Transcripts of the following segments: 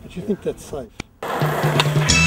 But you think that's safe?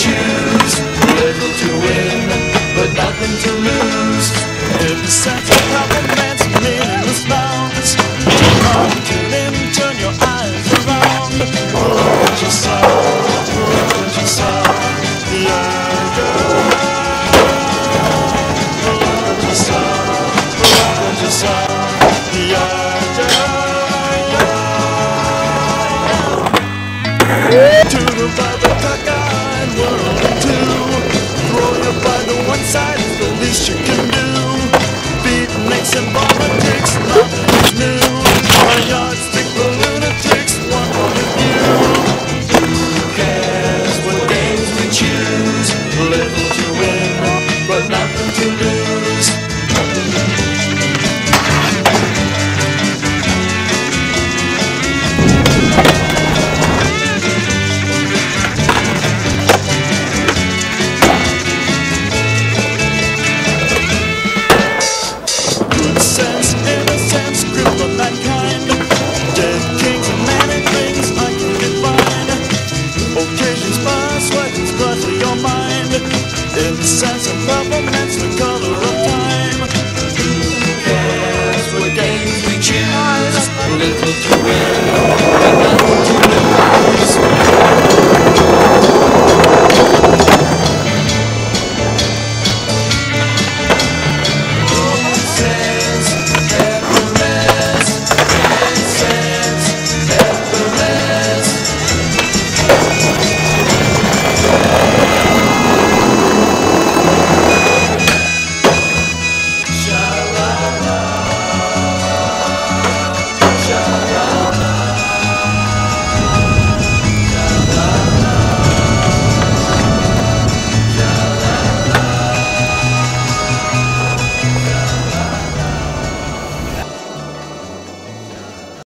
choose. Little to win, but nothing to lose. If the sense of romance meaningless bounds, come to him, turn your eyes around. What you saw, what you saw, the other. What you saw, what you saw, the other. to the mother success